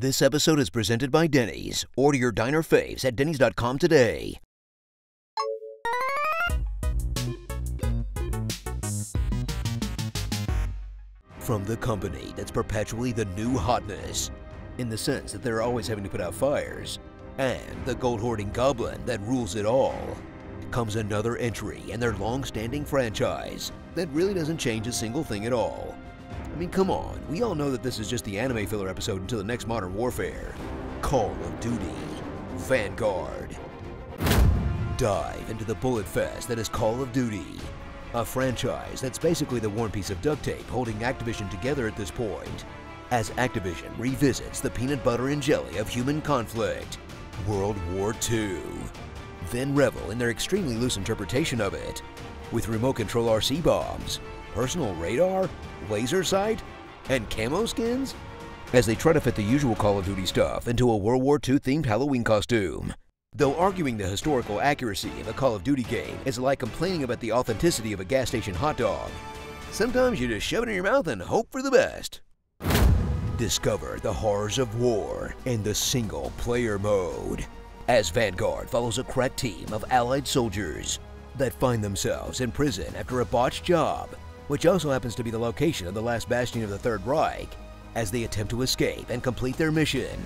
This episode is presented by Denny's. Order your diner faves at Denny's.com today. From the company that's perpetually the new hotness, in the sense that they're always having to put out fires, and the gold hoarding goblin that rules it all, comes another entry in their long standing franchise that really doesn't change a single thing at all. I mean, come on, we all know that this is just the anime filler episode until the next Modern Warfare. Call of Duty. Vanguard. Dive into the bullet fest that is Call of Duty, a franchise that's basically the worn piece of duct tape holding Activision together at this point, as Activision revisits the peanut butter and jelly of human conflict, World War II. Then revel in their extremely loose interpretation of it, with remote control RC bombs, personal radar, laser sight, and camo skins? As they try to fit the usual Call of Duty stuff into a World War II themed Halloween costume. Though arguing the historical accuracy of a Call of Duty game is like complaining about the authenticity of a gas station hot dog, sometimes you just shove it in your mouth and hope for the best. Discover the horrors of war in the single player mode as Vanguard follows a crack team of Allied soldiers that find themselves in prison after a botched job, which also happens to be the location of the last bastion of the Third Reich, as they attempt to escape and complete their mission.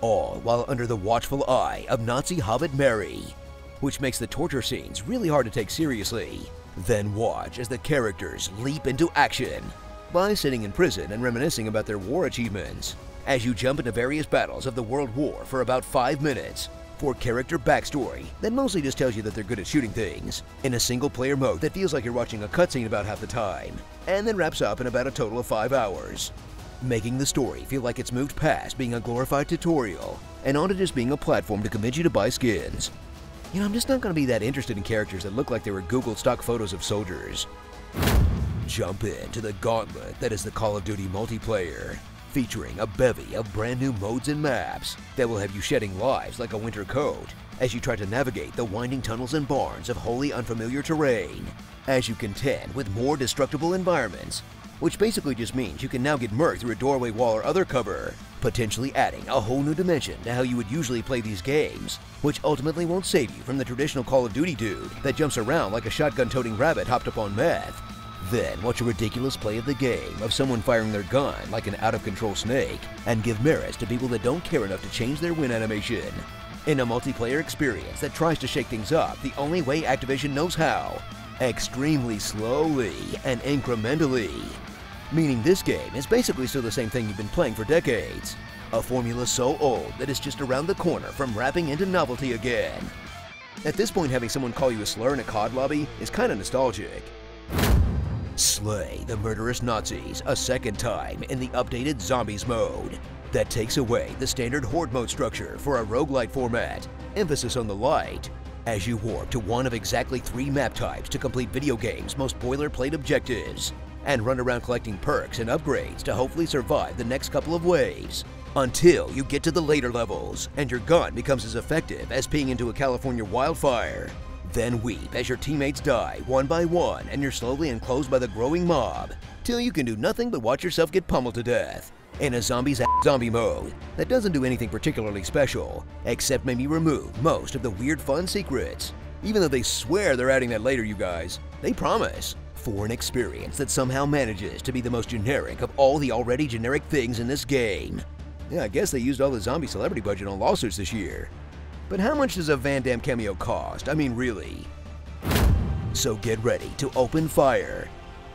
All while under the watchful eye of Nazi Hobbit Merry, which makes the torture scenes really hard to take seriously. Then watch as the characters leap into action by sitting in prison and reminiscing about their war achievements as you jump into various battles of the World War for about 5 minutes for character backstory that mostly just tells you that they're good at shooting things, in a single player mode that feels like you're watching a cutscene about half the time, and then wraps up in about a total of 5 hours. Making the story feel like it's moved past being a glorified tutorial and onto just being a platform to convince you to buy skins. You know, I'm just not going to be that interested in characters that look like they were Google stock photos of soldiers. Jump into the gauntlet that is the Call of Duty multiplayer, featuring a bevy of brand new modes and maps that will have you shedding lives like a winter coat as you try to navigate the winding tunnels and barns of wholly unfamiliar terrain, as you contend with more destructible environments, which basically just means you can now get murked through a doorway wall or other cover, potentially adding a whole new dimension to how you would usually play these games, which ultimately won't save you from the traditional Call of Duty dude that jumps around like a shotgun-toting rabbit hopped up on meth. Then watch a ridiculous play of the game of someone firing their gun like an out-of-control snake and give merits to people that don't care enough to change their win animation. In a multiplayer experience that tries to shake things up the only way Activision knows how, extremely slowly and incrementally. Meaning this game is basically still the same thing you've been playing for decades. A formula so old that it's just around the corner from wrapping into novelty again. At this point, having someone call you a slur in a COD lobby is kinda nostalgic. Slay the murderous Nazis a second time in the updated Zombies mode. That takes away the standard Horde mode structure for a roguelite format, emphasis on the light, as you warp to one of exactly three map types to complete video games' most boilerplate objectives, and run around collecting perks and upgrades to hopefully survive the next couple of waves, until you get to the later levels and your gun becomes as effective as peeing into a California wildfire. Then weep as your teammates die one by one and you're slowly enclosed by the growing mob, till you can do nothing but watch yourself get pummeled to death. In a zombies zombie mode that doesn't do anything particularly special, except maybe remove most of the weird fun secrets. Even though they swear they're adding that later, you guys, they promise. For an experience that somehow manages to be the most generic of all the already generic things in this game. Yeah, I guess they used all the zombie celebrity budget on lawsuits this year. But how much does a Van Damme cameo cost? I mean, really. So get ready to open fire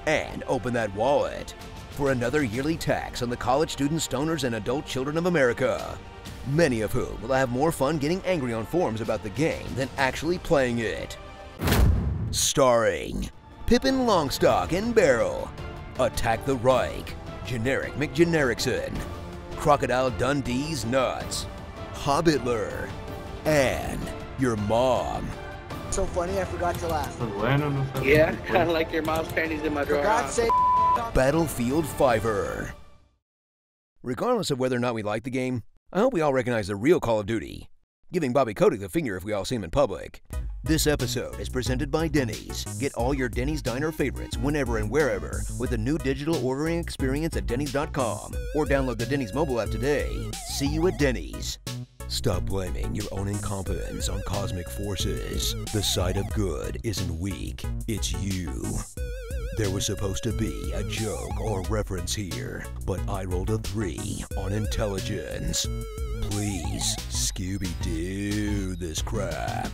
and open that wallet for another yearly tax on the college student stoners and adult children of America. Many of whom will have more fun getting angry on forums about the game than actually playing it. Starring Pippin Longstock and Barrel, Attack the Reich, Generic McGenericson, Crocodile Dundee's Nuts, Hobbitler, and your mom. So funny, I forgot to laugh. Yeah, kind of like your mom's panties in my For drawer. God's sake, Battlefield Fiver. Regardless of whether or not we like the game, I hope we all recognize the real Call of Duty, giving Bobby Kotick the finger if we all see him in public. This episode is presented by Denny's. Get all your Denny's Diner favorites whenever and wherever with the new digital ordering experience at Denny's.com or download the Denny's mobile app today. See you at Denny's. Stop blaming your own incompetence on cosmic forces. The side of good isn't weak, it's you. There was supposed to be a joke or reference here, but I rolled a 3 on intelligence. Please, Scooby Doo this crap.